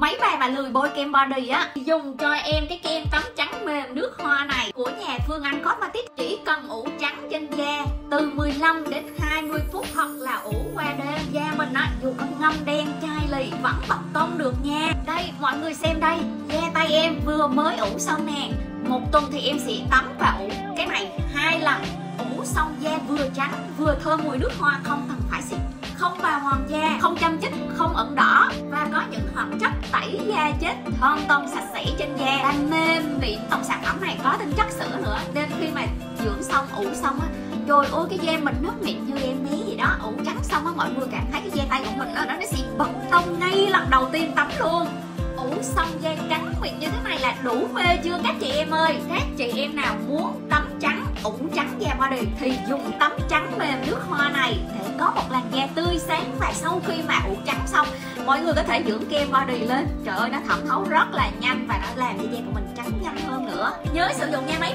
mấy bà mà lười bôi kem body á. Dùng cho em cái kem tắm trắng mềm nước hoa này. Của nhà Phương Anh Cosmetics chỉ cần ủ trắng trên da. Từ 15 đến 20 phút hoặc là ủ qua đêm. Da mình á dù có ngâm đen chai lì vẫn bật tông được nha. Đây, mọi người xem đây. Da tay em vừa mới ủ xong nè. Một tuần thì em sẽ tắm và ủ cái này hai lần. Ủ xong da vừa trắng, vừa thơm mùi nước hoa không cần phải xịt, không bào mòn da, không chăm chích, không ẩn đỏ hoạt chất tẩy da chết thon tông sạch sẽ trên da. Đang mềm mịn tổng sản phẩm này có tinh chất sữa nữa. Nên khi mà dưỡng xong, ủ xong á, trời ơi, cái da mình nó mịn như em bé gì đó. Ủ trắng xong á, mọi người cảm thấy cái da tay của mình nó nó sẽ bật tông ngay lần đầu tiên tắm luôn. Ủ xong da trắng mịn như thế này là đủ phê chưa các chị em ơi? Các chị em nào muốn tắm trắng, ủ trắng da body thì dùng tắm trắng mềm nước hoa này để da tươi sáng và sau khi mà ủ trắng xong, mọi người có thể dưỡng kem body lên. Trời ơi, nó thẩm thấu rất là nhanh và nó làm cho da của mình trắng nhanh hơn nữa. Nhớ sử dụng nha mấy